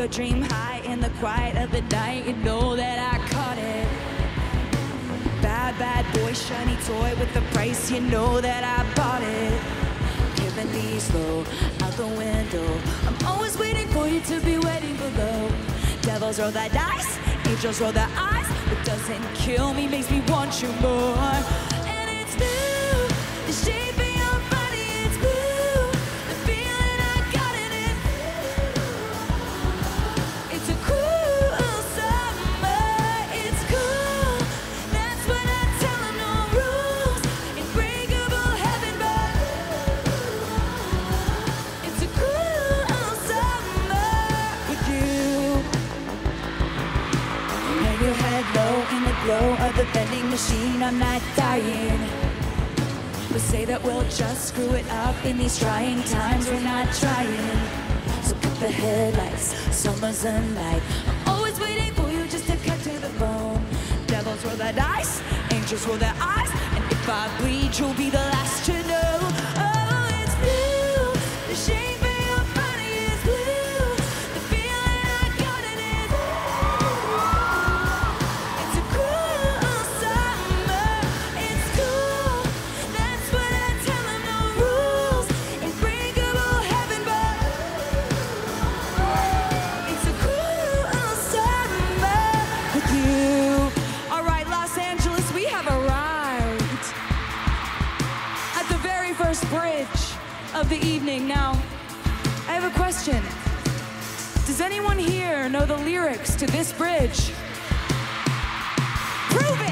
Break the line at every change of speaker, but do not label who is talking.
fever dream high in the quiet of the night. You know that I caught it. Bad, bad boy, shiny toy with the price. You know that I bought it. Giving these low out the window. I'm always waiting for you to be waiting below. Devils roll the dice, angels roll their eyes. What doesn't kill me makes me want you more. And it's new, glow of the vending machine. I'm not dying. But say that we'll just screw it up in these trying times. We're not trying. So cut the headlights. Summer's a night. I'm always waiting for you just to cut to the bone. Devils roll their dice, angels roll their eyes, and if I bleed, you'll be the last to bridge of the evening. Now, I have a question. Does anyone here know the lyrics to this bridge? Prove it!